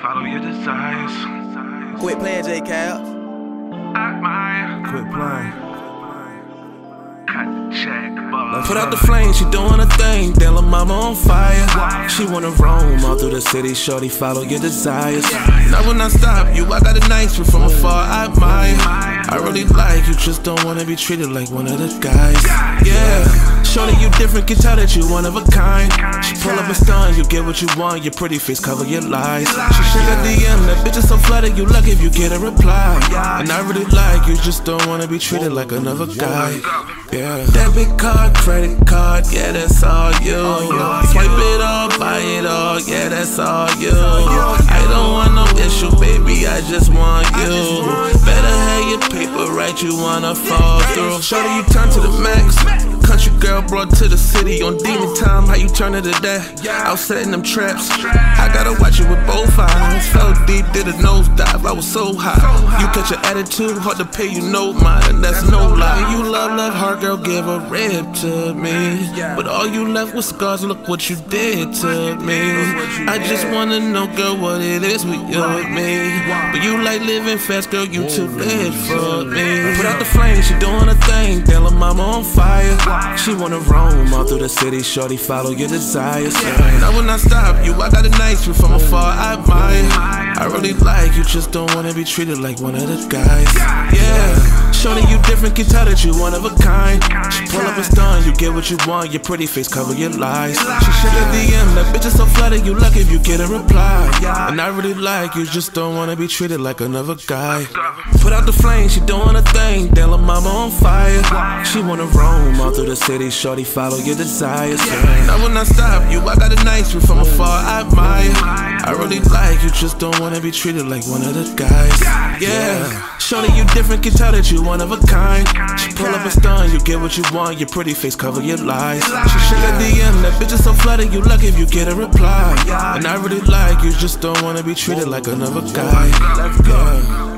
follow your desires. Quit playing, Jcabz. Quit playing. Cut the check, boss. Put out the flame, she doing her thing. Damn, her mama on fire. She wanna roam all through the city, shorty, follow your desires. Now when I stop you, I got a nice view from afar, I admire. I really like you, just don't wanna be treated like one of the guys. Yeah, shorty, you different, can tell that you one of a kind. She pull up and stun, you get what you want, your pretty face cover your lies. She shake a DM, that bitch is so flooded, you lucky if you get a reply. And I really like you, just don't wanna be treated like another guy. Yeah. Debit card, credit card, yeah, that's all you. Swipe it all, buy it all, yeah, that's all you. I don't want no issue, baby, I just want you. Better have your paper right, you wanna fall through. Shorty, you turn to the max. Country girl brought to the city on demon time. How you turn it to that? Out setting them traps. I gotta watch it with both eyes. Fell deep, did a nosedive. I was so high. You your attitude, hard to pay you no mind, and that's no lie. You love, love hard, girl, give a rib to me. Yeah. But all you left was scars. Look what you did to me. I just wanna know, girl, what it is with you and me. But you like living fast, girl, you too lit for me. Put out the flame, she doing her thing. Her mama on fire. She wanna roam all through the city, shorty, follow your desires. Now when I stop you, I got a nice from afar, I admire. Really like you, just don't wanna be treated like one of the guys. Yeah, shorty, you different, can tell that you one of a kind. She pull up and stun, you get what you want, your pretty face cover your lies. She shake a DM, that bitch is so flattered, you lucky if you get a reply. And I really like you, just don't wanna be treated like another guy. Put out the flame, she doing a thing, damn, mama on fire. She wanna roam all through the city, shorty, follow your desires. Now when I stop you, I got a nice view from afar, I admire. I really like you, just don't wanna be treated like one of the guys. Yeah, shorty, you different, can tell that you one of a kind. She pull up a stun, you get what you want, your pretty face cover your lies. She shake a DM, that bitch is so flattered, you lucky if you get a reply. And I really like you, just don't wanna be treated like another guy. Yeah.